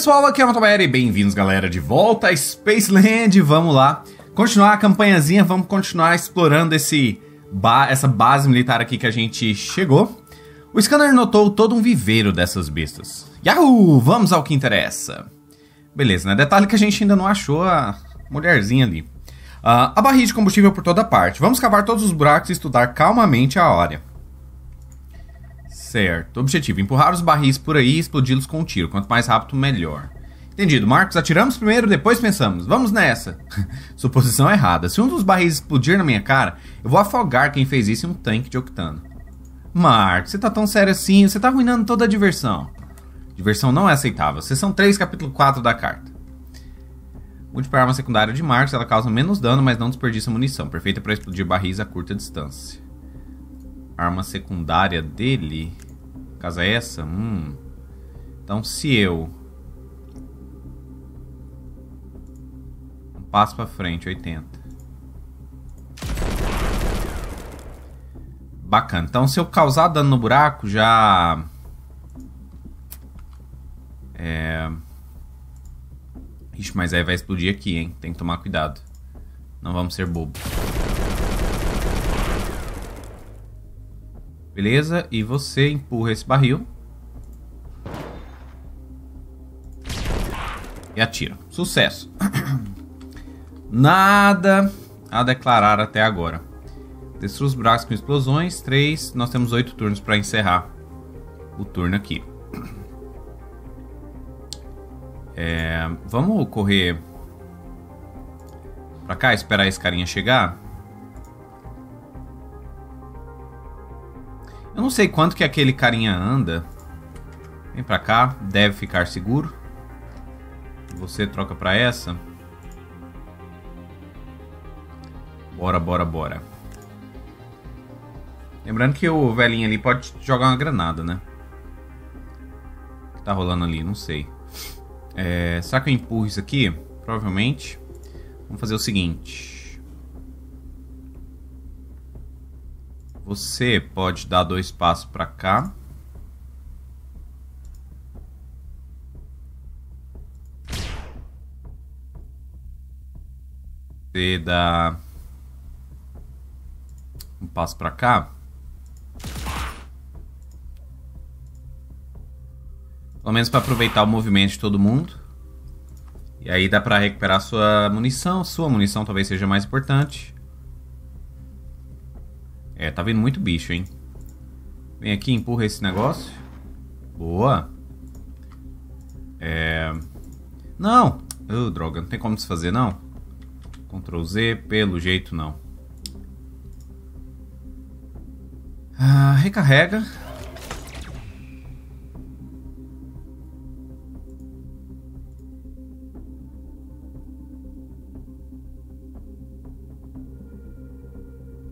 pessoal, aqui é o Motobaeri e bem-vindos galera de volta a Spaceland, vamos lá continuar a campanhazinha, vamos continuar explorando esse ba essa base militar aqui que a gente chegou. O scanner notou todo um viveiro dessas bestas. Yahoo! Vamos ao que interessa. Beleza, né? Detalhe que a gente ainda não achou a mulherzinha ali. Uh, a barriga de combustível por toda parte. Vamos cavar todos os buracos e estudar calmamente a área. Certo. Objetivo: empurrar os barris por aí e explodi-los com um tiro. Quanto mais rápido, melhor. Entendido. Marcos, atiramos primeiro, depois pensamos. Vamos nessa. Suposição errada. Se um dos barris explodir na minha cara, eu vou afogar quem fez isso em um tanque de octano. Marcos, você tá tão sério assim? Você tá arruinando toda a diversão. Diversão não é aceitável. Seção 3, capítulo 4 da carta. Múltipla arma secundária de Marcos, ela causa menos dano, mas não desperdiça munição. Perfeita para explodir barris a curta distância arma secundária dele, caso é essa, hum. Então se eu um passo para frente, 80. Bacana. Então se eu causar dano no buraco, já é Ixi, mas aí vai explodir aqui, hein? Tem que tomar cuidado. Não vamos ser bobos. Beleza? E você empurra esse barril. E atira. Sucesso. Nada a declarar até agora. Destrua os braços com explosões. 3. Nós temos 8 turnos para encerrar o turno aqui. É, vamos correr pra cá, esperar esse carinha chegar. Eu não sei quanto que aquele carinha anda. Vem pra cá, deve ficar seguro. Você troca pra essa. Bora, bora, bora. Lembrando que o velhinho ali pode jogar uma granada, né? O que tá rolando ali? Não sei. É, será que eu empurro isso aqui? Provavelmente. Vamos fazer o seguinte. Você pode dar dois passos para cá. Você dá um passo para cá. Pelo menos para aproveitar o movimento de todo mundo. E aí dá para recuperar sua munição. Sua munição talvez seja mais importante. É, tá vindo muito bicho, hein? Vem aqui, empurra esse negócio. Boa. É... Não! Oh, droga, não tem como desfazer, não? Ctrl Z, pelo jeito não. Ah, recarrega.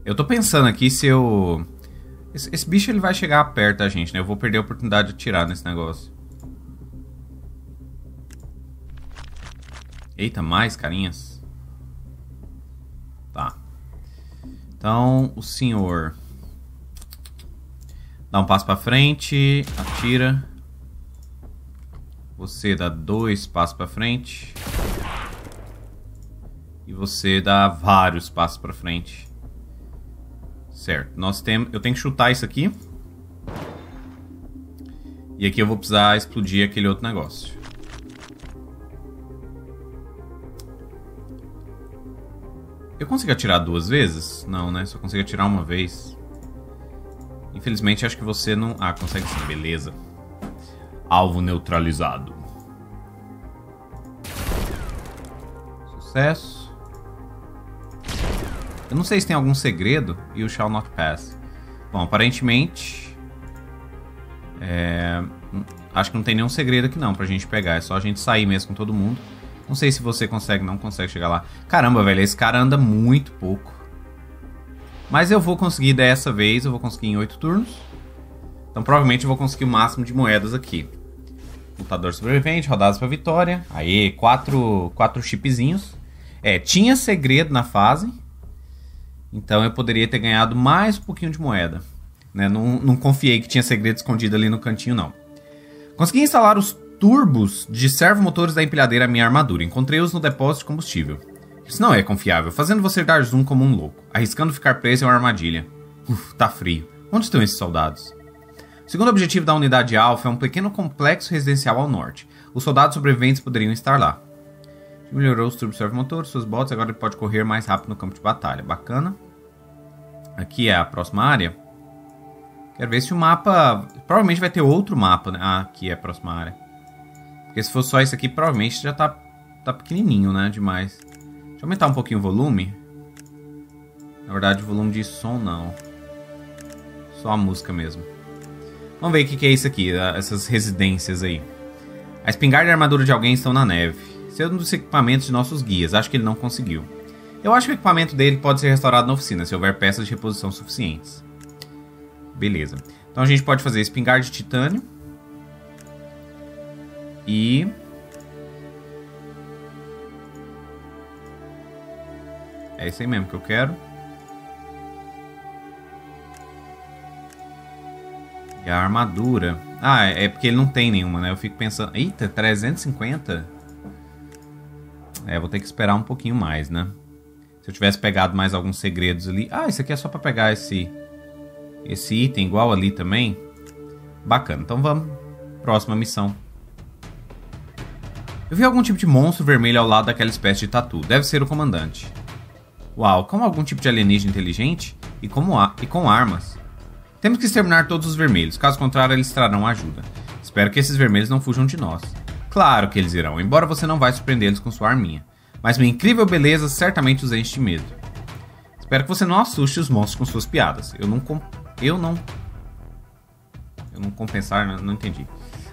Eu tô pensando aqui se eu... Esse, esse, bicho ele vai chegar perto da gente, né? Eu vou perder a oportunidade de atirar nesse negócio. Eita, mais carinhas. Tá. Então, o senhor... Dá um passo pra frente, atira. Você dá dois passos pra frente. E você dá vários passos pra frente. Certo. Nós temos, eu tenho que chutar isso aqui. E aqui eu vou precisar explodir aquele outro negócio. Eu consigo atirar duas vezes? Não, né? Só consigo atirar uma vez. Infelizmente, acho que você não... Ah, consegue sim. Beleza. Alvo neutralizado. Sucesso. Eu não sei se tem algum segredo e o Shall Not Pass. Bom, aparentemente... É, acho que não tem nenhum segredo aqui não pra gente pegar. É só a gente sair mesmo com todo mundo. Não sei se você consegue, não consegue chegar lá. Caramba, velho, esse cara anda muito pouco. Mas eu vou conseguir dessa vez, eu vou conseguir em 8 turnos. Então provavelmente eu vou conseguir o máximo de moedas aqui. Lutador sobrevivente, rodadas para vitória. Aí, quatro, quatro chipzinhos. É, tinha segredo na fase. Então eu poderia ter ganhado mais um pouquinho de moeda. Né? Não, não confiei que tinha segredo escondido ali no cantinho, não. Consegui instalar os turbos de servomotores da empilhadeira à minha armadura. Encontrei-os no depósito de combustível. Isso não é confiável, fazendo você dar zoom como um louco, arriscando ficar preso em uma armadilha. Uf, tá frio. Onde estão esses soldados? O segundo objetivo da unidade Alpha é um pequeno complexo residencial ao norte. Os soldados sobreviventes poderiam estar lá. Melhorou os turbos servomotores, suas botas, agora ele pode correr mais rápido no campo de batalha. Bacana. Aqui é a próxima área. Quero ver se o mapa... Provavelmente vai ter outro mapa, né? Ah, aqui é a próxima área. Porque se for só isso aqui, provavelmente já tá, tá pequenininho, né? Demais. Deixa eu aumentar um pouquinho o volume. Na verdade, o volume de som não. Só a música mesmo. Vamos ver o que é isso aqui, essas residências aí. A espingarda e a armadura de alguém estão na neve. Esse é um dos equipamentos de nossos guias, acho que ele não conseguiu. Eu acho que o equipamento dele pode ser restaurado na oficina, se houver peças de reposição suficientes. Beleza. Então a gente pode fazer espingarda de titânio. E... É isso aí mesmo que eu quero. E a armadura. Ah, é porque ele não tem nenhuma, né? Eu fico pensando... Eita, 350? É, vou ter que esperar um pouquinho mais, né? Se eu tivesse pegado mais alguns segredos ali... Ah, isso aqui é só pra pegar esse... Esse item igual ali também. Bacana. Então vamos. Próxima missão. Eu vi algum tipo de monstro vermelho ao lado daquela espécie de tatu. Deve ser o comandante. Uau, como algum tipo de alienígena inteligente e, como e com armas. Temos que exterminar todos os vermelhos, caso contrário eles trarão ajuda. Espero que esses vermelhos não fujam de nós. Claro que eles irão, embora você não vai surpreendê-los com sua arminha. Mas minha incrível beleza certamente os enche de medo. Espero que você não assuste os monstros com suas piadas. Eu não... Eu não... Eu não compensar, não, não entendi.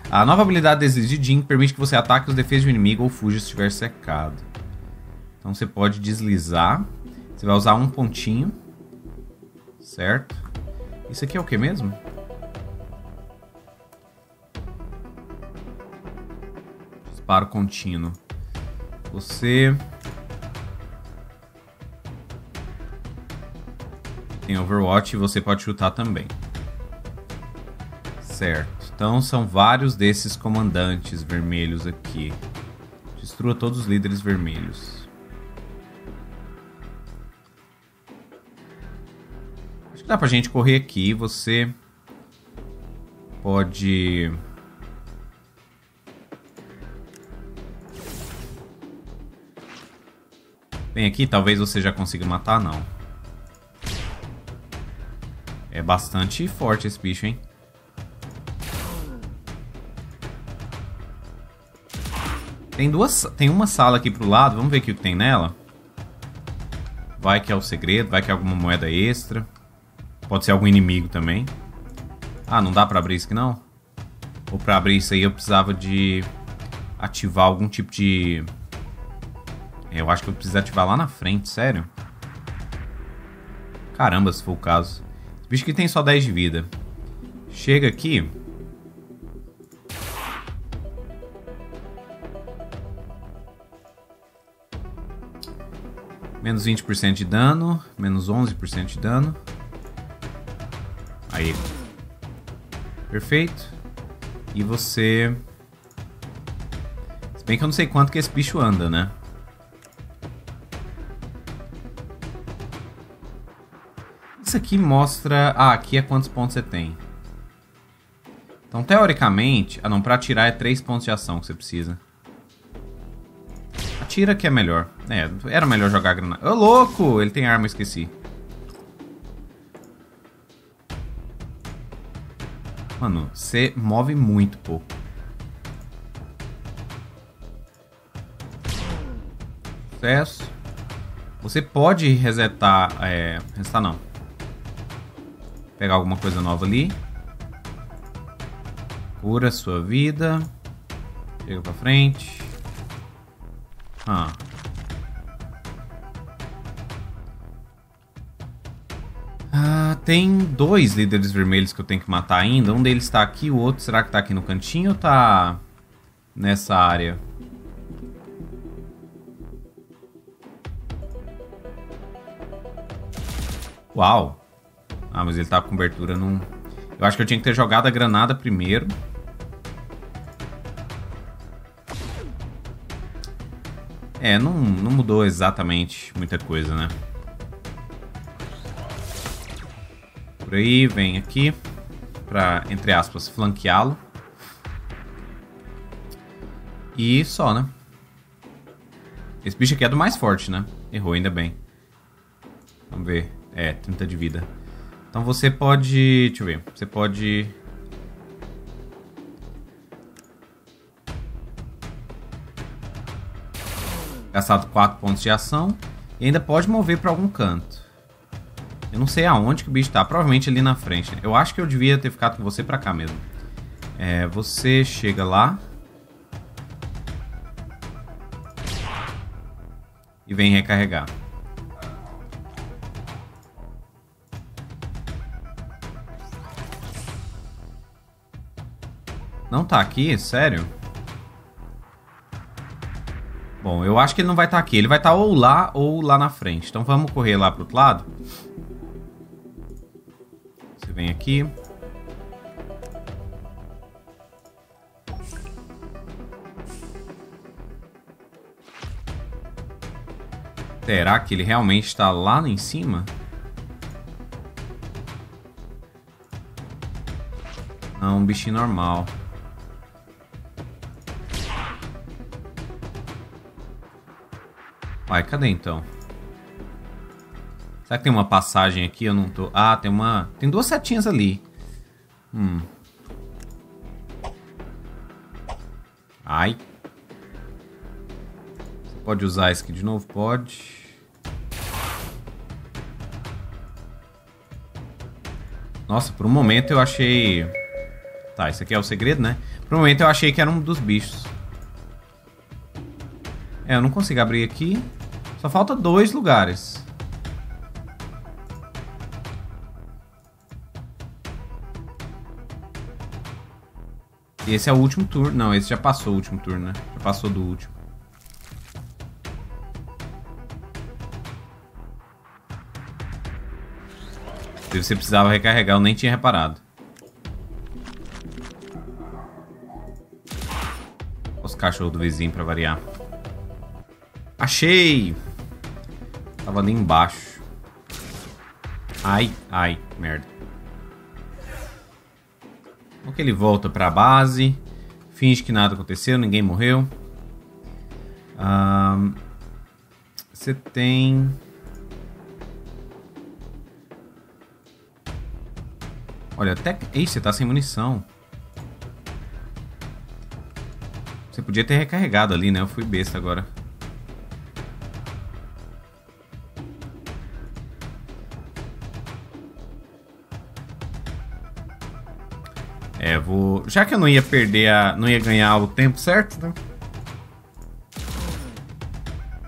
A nova habilidade Deslize de Jin permite que você ataque os defesas do inimigo ou fuja se estiver secado. Então você pode deslizar você vai usar um pontinho. Certo? Isso aqui é o que mesmo? Disparo contínuo. Você... Tem Overwatch e você pode chutar também. Certo. Então são vários desses comandantes vermelhos aqui. Destrua todos os líderes vermelhos. Dá pra gente correr aqui, você pode... Vem aqui, talvez você já consiga matar, não. É bastante forte esse bicho, hein? Tem duas, tem uma sala aqui pro lado, vamos ver o que tem nela. Vai que é o segredo, vai que é alguma moeda extra. Pode ser algum inimigo também. Ah, não dá pra abrir isso aqui não? Ou pra abrir isso aí eu precisava de ativar algum tipo de... Eu acho que eu preciso ativar lá na frente, sério? Caramba, se for o caso. Esse bicho aqui tem só 10 de vida. Chega aqui... Menos 20% de dano, menos 11% de dano. Aí. Perfeito. E você... Se bem que eu não sei quanto que esse bicho anda, né? Isso aqui mostra... Ah, aqui é quantos pontos você tem. Então, teoricamente... Ah, não, pra atirar é 3 pontos de ação que você precisa. Atira que é melhor. É, era melhor jogar granada. Ô, louco! Ele tem arma, esqueci. Mano, você move muito pouco. Sucesso. Você pode resetar... É, resetar não. Pegar alguma coisa nova ali. Cura sua vida. Chega pra frente. Ah, tem dois líderes vermelhos que eu tenho que matar ainda. Um deles tá aqui, o outro será que tá aqui no cantinho ou tá nessa área? Uau! Ah, mas ele tá com cobertura num... Eu acho que eu tinha que ter jogado a granada primeiro. É, não, não mudou exatamente muita coisa, né? Por aí, vem aqui pra, entre aspas, flanqueá-lo. E só, né? Esse bicho aqui é do mais forte, né? Errou, ainda bem. Vamos ver. É, 30 de vida. Então você pode... Deixa eu ver. Você pode... Gastado 4 pontos de ação. E ainda pode mover para algum canto. Eu não sei aonde que o bicho tá. Provavelmente ali na frente. Eu acho que eu devia ter ficado com você pra cá mesmo. É, você chega lá. E vem recarregar. Não tá aqui? Sério? Bom, eu acho que ele não vai estar tá aqui. Ele vai estar tá ou lá ou lá na frente. Então vamos correr lá pro outro lado. Você vem aqui. Será que ele realmente está lá em cima? Não, um bichinho normal. Vai, cadê então? Será que tem uma passagem aqui? Eu não tô... Ah, tem uma... Tem duas setinhas ali. Hum. Ai. Você pode usar esse aqui de novo? Pode. Nossa, por um momento eu achei... Tá, esse aqui é o segredo, né? Por um momento eu achei que era um dos bichos. É, eu não consigo abrir aqui. Só falta dois lugares. Esse é o último turno. Não, esse já passou o último turno, né? Já passou do último. Se você precisava recarregar, eu nem tinha reparado. Os cachorros do vizinho pra variar. Achei! Tava ali embaixo. Ai, ai, merda. Ok, ele volta pra base. Finge que nada aconteceu, ninguém morreu. Você um, tem... Olha, até... Ih, você tá sem munição. Você podia ter recarregado ali, né? Eu fui besta agora. Já que eu não ia perder a. não ia ganhar o tempo certo, né?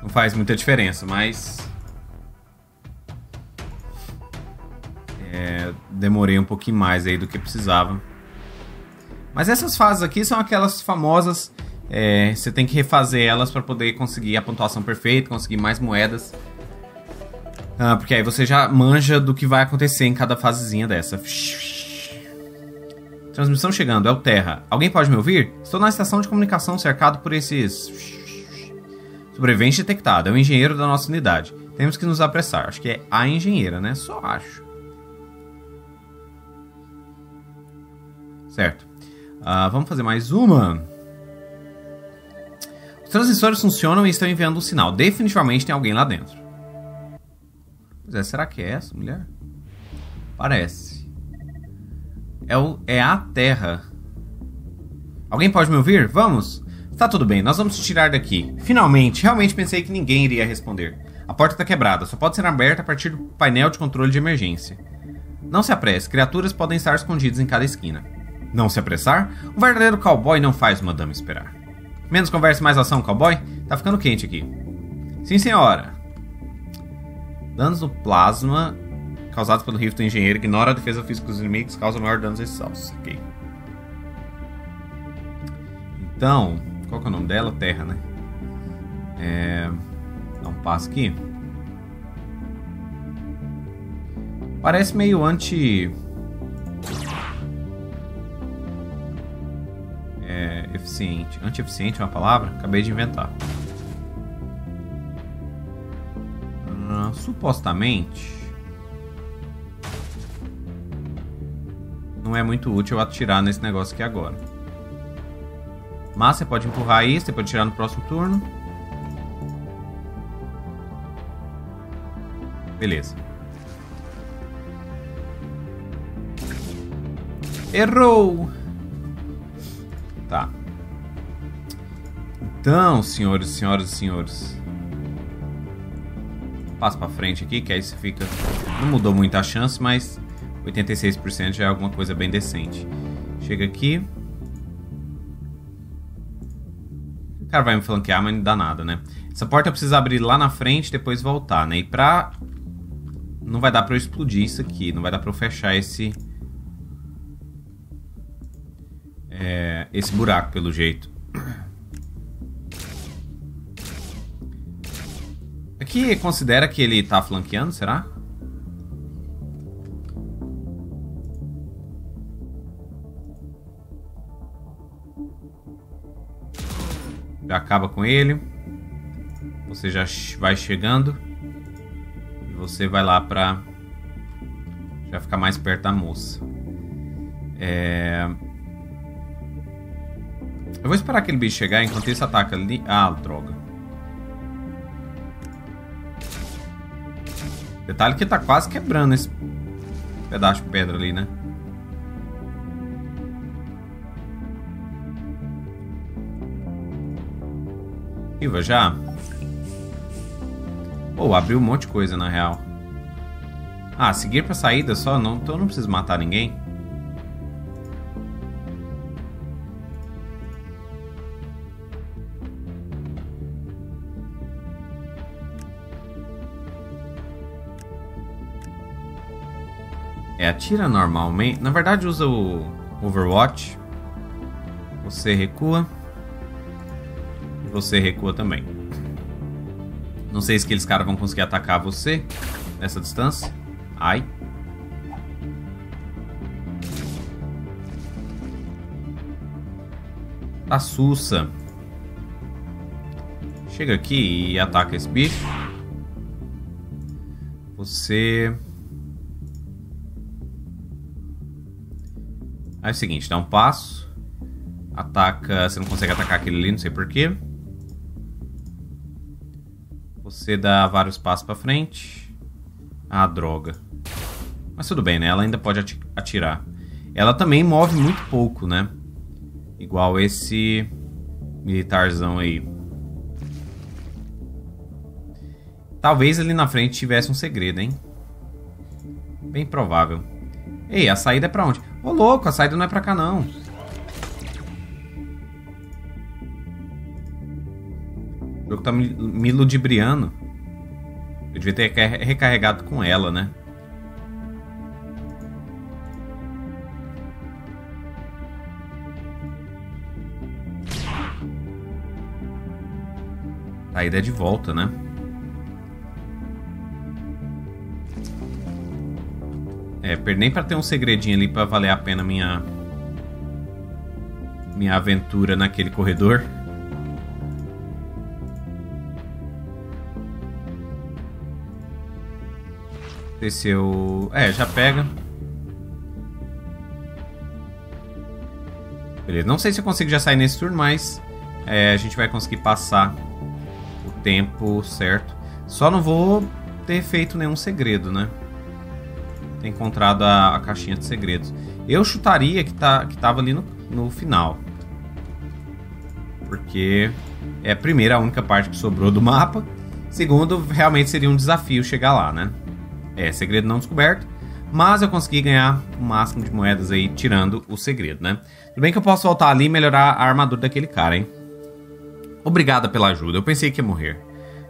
Não faz muita diferença, mas. É, demorei um pouquinho mais aí do que precisava. Mas essas fases aqui são aquelas famosas. É, você tem que refazer elas para poder conseguir a pontuação perfeita, conseguir mais moedas. Ah, porque aí você já manja do que vai acontecer em cada fasezinha dessa. Transmissão chegando, é o Terra. Alguém pode me ouvir? Estou na estação de comunicação cercado por esses. Sobrevivente detectado, é o engenheiro da nossa unidade. Temos que nos apressar. Acho que é a engenheira, né? Só acho. Certo. Uh, vamos fazer mais uma. Os transmissores funcionam e estão enviando um sinal. Definitivamente tem alguém lá dentro. Pois é, será que é essa mulher? Parece. É, o, é a Terra. Alguém pode me ouvir? Vamos? Tá tudo bem, nós vamos te tirar daqui. Finalmente, realmente pensei que ninguém iria responder. A porta está quebrada, só pode ser aberta a partir do painel de controle de emergência. Não se apresse, criaturas podem estar escondidas em cada esquina. Não se apressar? Um verdadeiro cowboy não faz uma dama esperar. Menos conversa, mais ação, cowboy? Tá ficando quente aqui. Sim, senhora. Danos do plasma causados pelo rifle do engenheiro ignora a defesa física dos inimigos causa maior danos esses alvos. Ok. Então, qual que é o nome dela? Terra, né? É... Dá um passo aqui. Parece meio anti... É... Eficiente. Anti-eficiente é uma palavra? Acabei de inventar. supostamente não é muito útil atirar nesse negócio aqui agora. Mas você pode empurrar isso, você pode tirar no próximo turno. Beleza. Errou! Tá. Então, senhores, senhoras e senhores. Passa pra frente aqui, que aí você fica... Não mudou muito a chance, mas 86% já é alguma coisa bem decente. Chega aqui. O cara vai me flanquear, mas não dá nada, né? Essa porta precisa abrir lá na frente depois voltar, né? E pra... Não vai dar pra eu explodir isso aqui. Não vai dar pra eu fechar esse... É... Esse buraco, pelo jeito. Aqui considera que ele tá flanqueando, será? Acaba com ele. Você já vai chegando. E você vai lá pra... Já ficar mais perto da moça. É... Eu vou esperar aquele bicho chegar, enquanto isso ataca ali... Ah, droga. Detalhe que tá quase quebrando esse pedaço de pedra ali, né? Viva já? Pô, oh, abriu um monte de coisa na real. Ah, seguir pra saída só? Não, então não preciso matar ninguém. É, atira normalmente. Na verdade usa o Overwatch. Você recua você recua também. Não sei se aqueles caras vão conseguir atacar você nessa distância. Ai. Tá sussa. Chega aqui e ataca esse bicho. Você... Aí é o seguinte, dá um passo. Ataca... Você não consegue atacar aquele ali, não sei porquê. Você dá vários passos para frente. Ah, droga. Mas tudo bem, né? Ela ainda pode atirar. Ela também move muito pouco, né? Igual esse militarzão aí. Talvez ali na frente tivesse um segredo, hein? Bem provável. Ei, a saída é pra onde? Ô, louco, a saída não é pra cá, não. Tá me, ludibriando. Eu devia ter recarregado com ela, né? A ideia é de volta, né? É, nem pra ter um segredinho ali pra valer a pena minha... Minha aventura naquele corredor. Ver se eu... É, já pega. Beleza, não sei se eu consigo já sair nesse turno, mas é, a gente vai conseguir passar o tempo certo. Só não vou ter feito nenhum segredo, né? Ter encontrado a, a caixinha de segredos. Eu chutaria que, tá, que tava ali no, no final. Porque é, primeiro, a única parte que sobrou do mapa. Segundo, realmente seria um desafio chegar lá, né? É, segredo não descoberto. Mas eu consegui ganhar o máximo de moedas aí, tirando o segredo, né? Tudo bem que eu posso voltar ali e melhorar a armadura daquele cara, hein? Obrigada pela ajuda, eu pensei que ia morrer.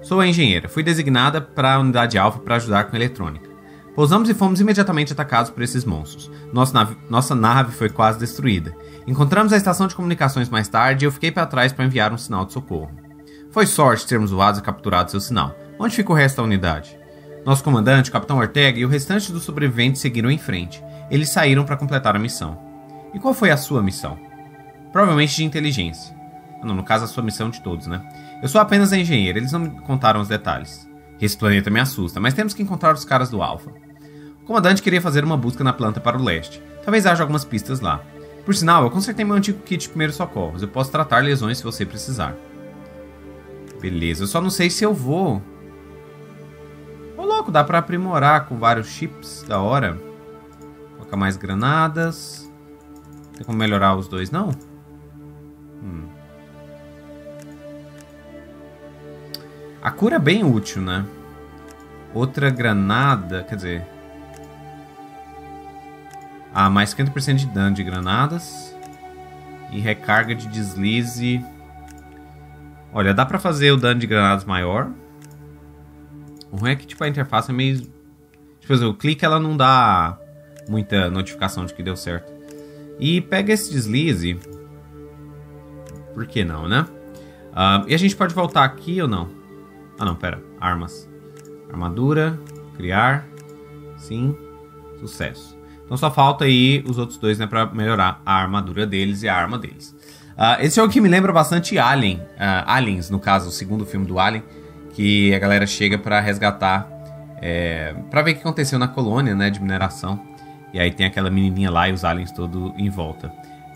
Sou a engenheira, fui designada para a unidade alfa para ajudar com eletrônica. Pousamos e fomos imediatamente atacados por esses monstros. Nossa nave, nossa nave foi quase destruída. Encontramos a estação de comunicações mais tarde e eu fiquei para trás para enviar um sinal de socorro. Foi sorte termos voado e capturado seu sinal. Onde fica o resto da unidade? Nosso comandante, Capitão Ortega, e o restante dos sobreviventes seguiram em frente. Eles saíram para completar a missão. E qual foi a sua missão? Provavelmente de inteligência. Não, no caso, a sua missão de todos, né? Eu sou apenas a engenheira, eles não me contaram os detalhes. Esse planeta me assusta, mas temos que encontrar os caras do Alpha. O comandante queria fazer uma busca na planta para o leste. Talvez haja algumas pistas lá. Por sinal, eu consertei meu antigo kit de primeiros socorros. Eu posso tratar lesões se você precisar. Beleza, eu só não sei se eu vou. Louco, dá pra aprimorar com vários chips, da hora. Colocar mais granadas. Tem como melhorar os dois, não? Hum. A cura é bem útil, né? Outra granada, quer dizer... Ah, mais 50% de dano de granadas. E recarga de deslize. Olha, dá pra fazer o dano de granadas maior. O ruim é que tipo, a interface é meio... Tipo, o clique ela não dá muita notificação de que deu certo. E pega esse deslize. Por que não, né? Uh, e a gente pode voltar aqui ou não? Ah não, pera. Armas. Armadura. Criar. Sim. Sucesso. Então só falta aí os outros dois, né, pra melhorar a armadura deles e a arma deles. Uh, esse jogo que me lembra bastante Alien, uh, Aliens, no caso, o segundo filme do Alien, que a galera chega para resgatar, é, para ver o que aconteceu na colônia, né, de mineração. E aí tem aquela menininha lá e os aliens todo em volta.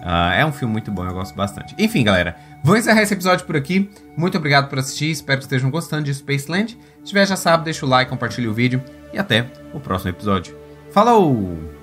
Uh, é um filme muito bom, eu gosto bastante. Enfim, galera, vou encerrar esse episódio por aqui. Muito obrigado por assistir, espero que estejam gostando de Spaceland. Se tiver, já sabe, deixa o like, compartilha o vídeo e até o próximo episódio. Falou!